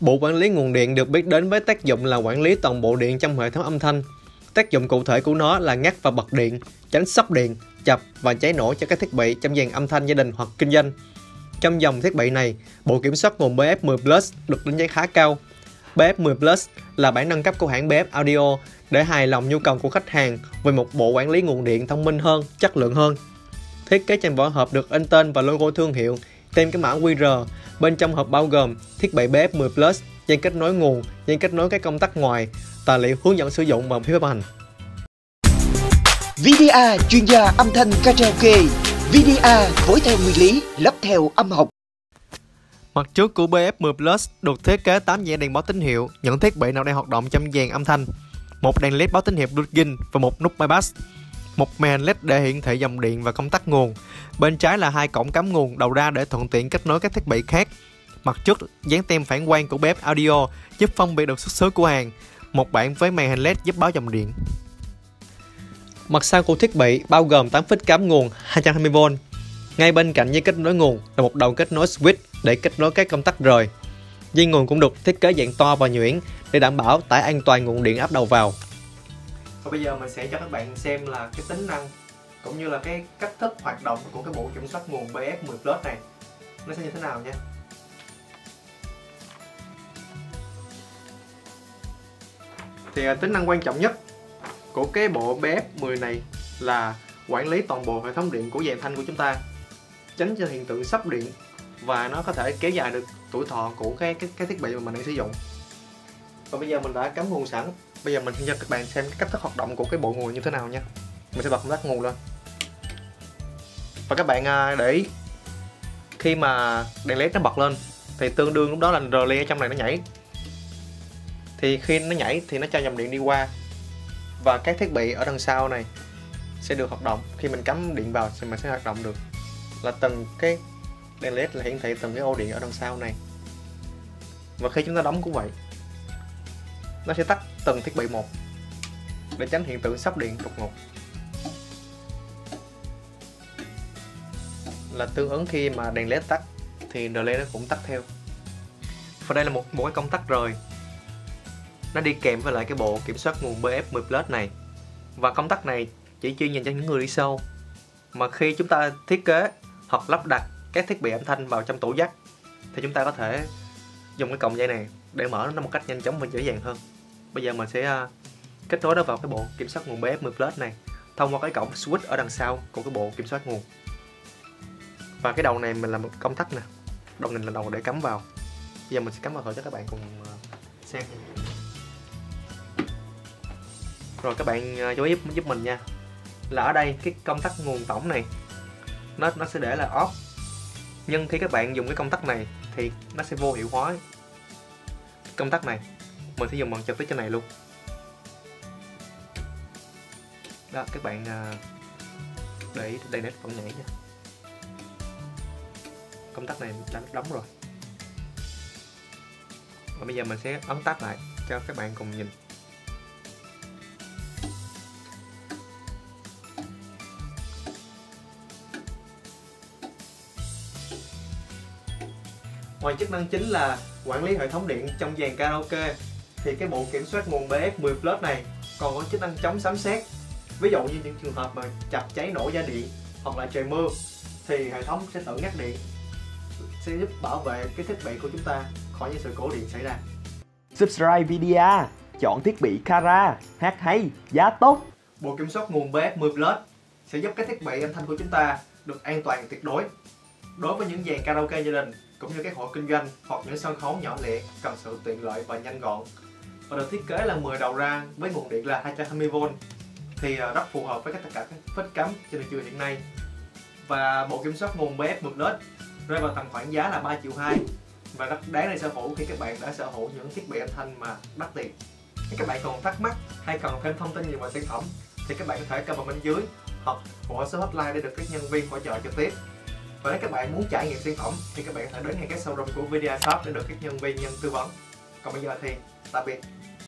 Bộ quản lý nguồn điện được biết đến với tác dụng là quản lý toàn bộ điện trong hệ thống âm thanh. Tác dụng cụ thể của nó là ngắt và bật điện, tránh sốc điện, chập và cháy nổ cho các thiết bị trong dàn âm thanh gia đình hoặc kinh doanh. Trong dòng thiết bị này, bộ kiểm soát nguồn BF10 Plus được đánh giá khá cao. BF10 Plus là bản nâng cấp của hãng BF Audio để hài lòng nhu cầu của khách hàng về một bộ quản lý nguồn điện thông minh hơn, chất lượng hơn. Thiết kế trên vỏ hộp được in tên và logo thương hiệu, thêm cái mã QR. Bên trong hộp bao gồm thiết bị BF10 Plus, dây kết nối nguồn, dây kết nối các công tắc ngoài, tài liệu hướng dẫn sử dụng và phiếu bán hành. VDA chuyên gia âm thanh karaoke. VDA phối theo nguyên lý, lắp theo âm học. Mặt trước của BF10 Plus được thiết kế 8 dãy đèn báo tín hiệu, những thiết bị nào đang hoạt động trong dàn âm thanh, một đèn led báo tín hiệu plug-in và một nút bypass. Một màn led để hiển thị dòng điện và công tắc nguồn. Bên trái là hai cổng cắm nguồn đầu ra để thuận tiện kết nối các thiết bị khác. Mặt trước, dán tem phản quang của bếp Audio giúp phân biệt được xuất xứ của hàng. Một bảng với màn hình led giúp báo dòng điện. Mặt sau của thiết bị bao gồm 8 phích cắm nguồn 220V. Ngay bên cạnh dây kết nối nguồn là một đầu kết nối switch để kết nối các công tắc rời. Dây nguồn cũng được thiết kế dạng to và nhuyễn để đảm bảo tải an toàn nguồn điện áp đầu vào. Và bây giờ mình sẽ cho các bạn xem là cái tính năng cũng như là cái cách thức hoạt động của cái bộ kiểm soát nguồn BF10 Plus này. Nó sẽ như thế nào nha. Thì à, tính năng quan trọng nhất của cái bộ BF10 này là quản lý toàn bộ hệ thống điện của dàn thanh của chúng ta tránh cho hiện tượng sắp điện và nó có thể kéo dài được tuổi thọ của cái cái, cái thiết bị mà mình đang sử dụng. Và bây giờ mình đã cắm nguồn sẵn bây giờ mình sẽ cho các bạn xem cái cách thức hoạt động của cái bộ nguồn như thế nào nha. Mình sẽ bật công tắc nguồn lên. Và các bạn à, để ý, khi mà đèn led nó bật lên thì tương đương lúc đó là relay ở trong này nó nhảy. Thì khi nó nhảy thì nó cho dòng điện đi qua. Và các thiết bị ở đằng sau này sẽ được hoạt động. Khi mình cắm điện vào thì mình sẽ hoạt động được. Là từng cái đèn led là hiển thị từng cái ô điện ở đằng sau này. Và khi chúng ta đóng cũng vậy nó sẽ tắt từng thiết bị một để tránh hiện tượng sắp điện đột ngột. Là tương ứng khi mà đèn led tắt, thì relay nó cũng tắt theo. Và đây là một một cái công tắc rời. Nó đi kèm với lại cái bộ kiểm soát nguồn BF10 Plus này. Và công tắc này chỉ chuyên dành cho những người đi sâu. Mà khi chúng ta thiết kế hoặc lắp đặt các thiết bị âm thanh vào trong tủ giắc thì chúng ta có thể dùng cái cọng dây này để mở nó một cách nhanh chóng và dễ dàng hơn bây giờ mình sẽ ờ, kết nối nó vào cái bộ kiểm soát nguồn BF10 Plus này thông qua cái cổng switch ở đằng sau của cái bộ kiểm soát nguồn. Và cái đầu này mình làm một công tắc nè đầu này là đầu để cắm vào. Bây giờ mình sẽ cắm vào thử cho các bạn cùng ờ, xem. Rồi các bạn ờ, chú ý giúp, giúp mình nha. Là ở đây cái công tắc nguồn tổng này nó nó sẽ để là off. Nhưng khi các bạn dùng cái công tắc này thì nó sẽ vô hiệu hóa công tắc này mình sẽ dùng bằng chọc tới trên này luôn. Đó, các bạn à, để, đây nét vẫn nhảy nha. Công tắc này đã đóng rồi. Và bây giờ mình sẽ ấn tắt lại cho các bạn cùng nhìn. Ngoài chức năng chính là quản lý hệ thống điện trong dàn karaoke thì cái bộ kiểm soát nguồn BF10 Plus này còn có chức năng chống sấm sét. Ví dụ như những trường hợp mà chập cháy nổ gia điện hoặc là trời mưa thì hệ thống sẽ tự ngắt điện sẽ giúp bảo vệ cái thiết bị của chúng ta khỏi những sự cố điện xảy ra. Subscribe video, chọn thiết bị Kara, hát hay, giá tốt. Bộ kiểm soát nguồn BF10 Plus sẽ giúp các thiết bị âm thanh của chúng ta được an toàn tuyệt đối. Đối với những dàn karaoke gia đình cũng như các hộ kinh doanh hoặc những sân khấu nhỏ lẻ cần sự tiện lợi và nhanh gọn và được thiết kế là 10 đầu ra với nguồn điện là 220V thì ờ, rất phù hợp với tất cả các phích cắm trên thị trường hiện nay. Và bộ kiểm soát nguồn BF mực LED rơi vào tầm khoảng giá là 3 triệu 2 và rất đáng để sở hữu khi các bạn đã sở hữu những thiết bị âm thanh mà đắt tiền. Nếu các bạn còn thắc mắc hay cần thêm thông tin gì về sản phẩm, thì các bạn có thể comment bên dưới hoặc gọi số hotline để được các nhân viên hỗ trợ trực tiếp. Và nếu các bạn muốn trải nghiệm sản phẩm, thì các bạn có thể đến ngay các showroom của Video Shop để được các nhân viên nhân tư vấn còn bây giờ thì tạm biệt.